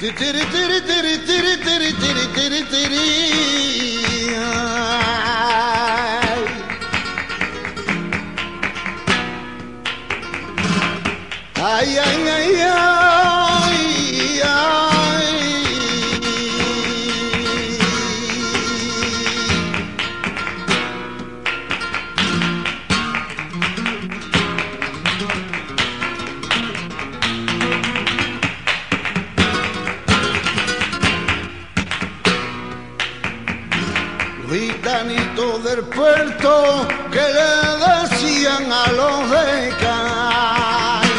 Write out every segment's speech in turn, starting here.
Titty titty titty titty titty titty titty titty. Ay ay ay ay. Gitanito del puerto que le decían a los de Cay.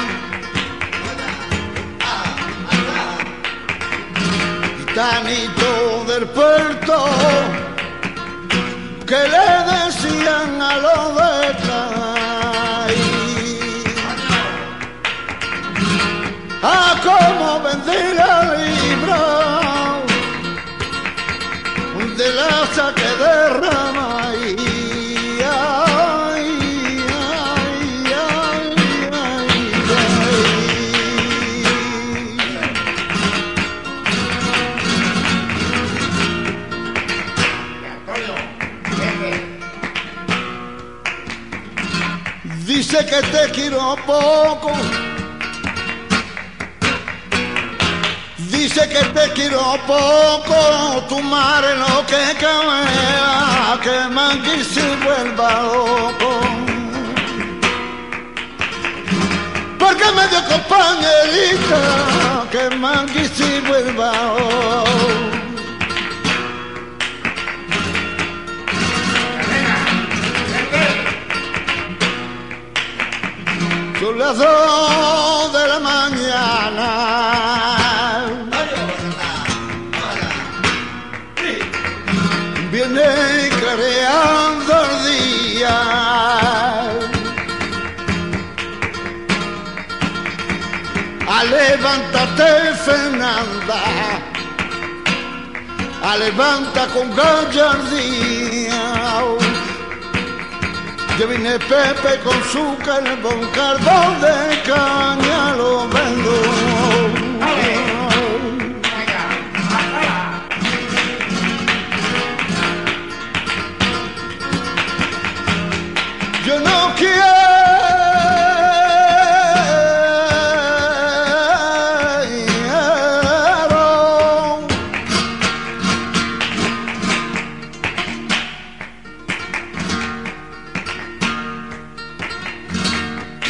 Gitanito del puerto que le decían a los de Cay. Dice que te quiero poco. Dice que te quiero poco, tu madre lo que cabea, que Manqui se vuelva loco. Porque me dio compañerita, que Manqui se vuelva loco. Son las dos de la mañana. Viene clareando el día. A levántate, Fernanda. A levanta con gallardía. Ya viene Pepe con su carbón, carbón de caña lo vendo.